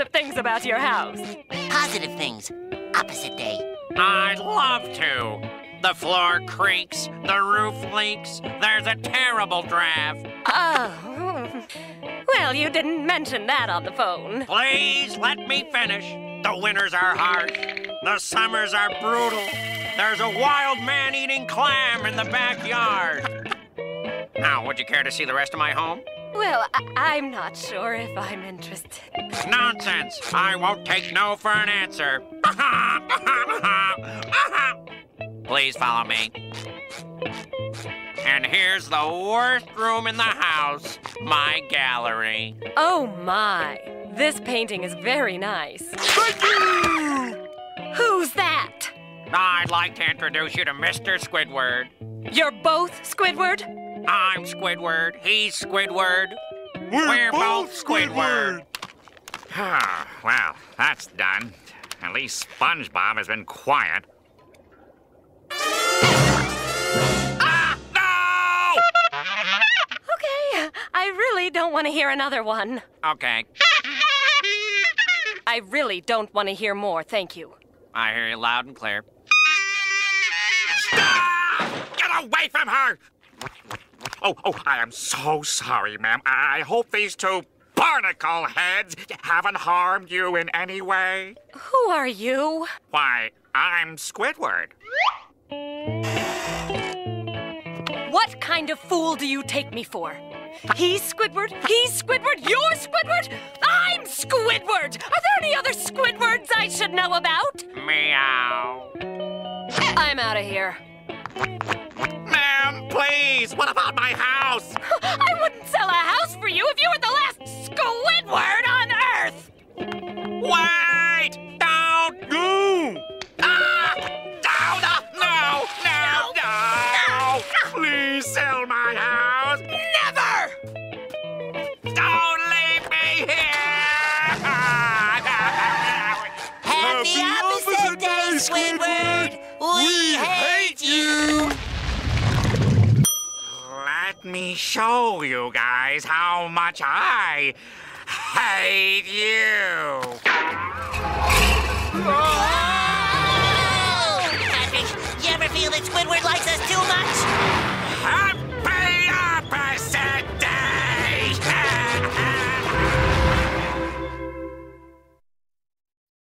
positive things about your house. Positive things. Opposite day. I'd love to. The floor creaks, the roof leaks, there's a terrible draft. Oh. Well, you didn't mention that on the phone. Please let me finish. The winters are harsh, the summers are brutal. There's a wild man eating clam in the backyard. Now, would you care to see the rest of my home? Well, I- am not sure if I'm interested. Nonsense! I won't take no for an answer. Please follow me. And here's the worst room in the house my gallery. Oh my! This painting is very nice. Who's that? I'd like to introduce you to Mr. Squidward. You're both Squidward? I'm Squidward. He's Squidward. We're, We're both Squidward. Squidward. well, that's done. At least SpongeBob has been quiet. ah! No! Okay, I really don't want to hear another one. Okay. I really don't want to hear more, thank you. I hear you loud and clear. Stop! Get away from her! Oh, oh, I am so sorry, ma'am. I hope these two barnacle heads haven't harmed you in any way. Who are you? Why, I'm Squidward. What kind of fool do you take me for? He's Squidward, he's Squidward, you're Squidward, I'm Squidward! Are there any other Squidwards I should know about? Meow. I'm out of here. Ma'am, please, what about my house? I wouldn't sell a house for you if you were the last Squidward on Earth! Wait! Don't go! Ah! Down! No! No! No! Please sell my house! Never! Don't leave me here! Happy, Happy opposite, opposite day, day, Squidward. Me show you guys how much I hate you. Ah!